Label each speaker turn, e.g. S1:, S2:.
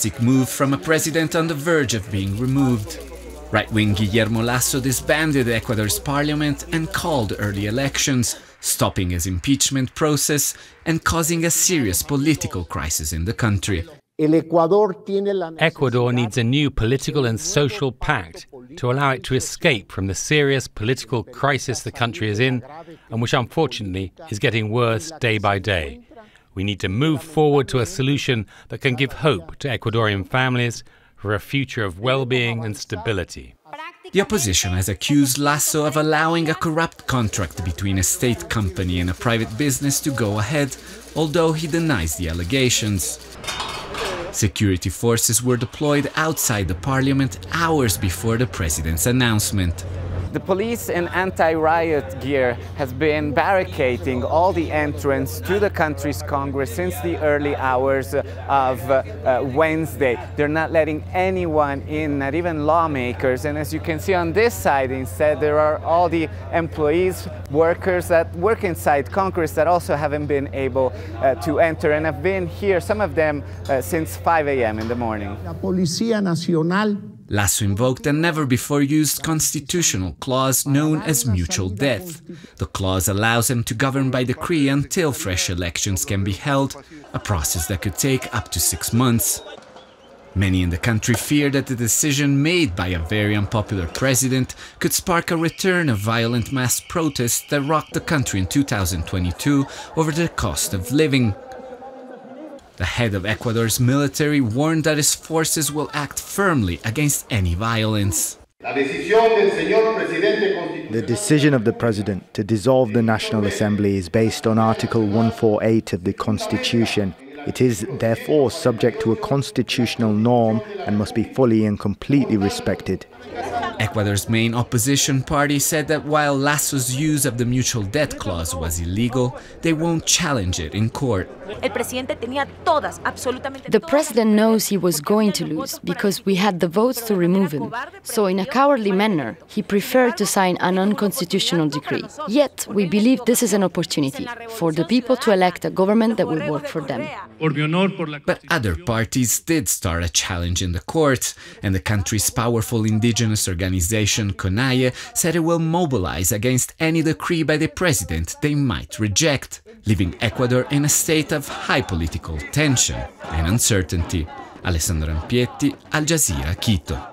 S1: drastic move from a president on the verge of being removed. Right wing Guillermo Lasso disbanded Ecuador's parliament and called early elections, stopping his impeachment process and causing a serious political crisis in the country.
S2: Ecuador needs a new political and social pact to allow it to escape from the serious political crisis the country is in, and which unfortunately is getting worse day by day. We need to move forward to a solution that can give hope to Ecuadorian families for a future of well being and stability.
S1: The opposition has accused Lasso of allowing a corrupt contract between a state company and a private business to go ahead, although he denies the allegations. Security forces were deployed outside the parliament hours before the president's announcement.
S3: The police in anti-riot gear has been barricading all the entrance to the country's Congress since the early hours of uh, Wednesday. They're not letting anyone in, not even lawmakers. And as you can see on this side instead, there are all the employees, workers that work inside Congress that also haven't been able uh, to enter and have been here, some of them uh, since 5 a.m. in the morning.
S4: La Policía Nacional
S1: Lasso invoked a never before used constitutional clause known as mutual death. The clause allows him to govern by decree until fresh elections can be held, a process that could take up to six months. Many in the country fear that the decision made by a very unpopular president could spark a return of violent mass protests that rocked the country in 2022 over the cost of living. The head of Ecuador's military warned that his forces will act firmly against any violence.
S5: The decision of the President to dissolve the National Assembly is based on Article 148 of the Constitution. It is therefore subject to a constitutional norm and must be fully and completely respected.
S1: Ecuador's main opposition party said that while Lasso's use of the mutual death clause was illegal, they won't challenge it in court.
S6: The president knows he was going to lose because we had the votes to remove him. So, in a cowardly manner, he preferred to sign an unconstitutional decree. Yet, we believe this is an opportunity for the people to elect a government that will work for them.
S1: But other parties did start a challenge in the courts, and the country's powerful indigenous organization, CONAIE, said it will mobilize against any decree by the president they might reject, leaving Ecuador in a state of high political tension and uncertainty. Alessandro Rampietti, Al Jazeera, Quito.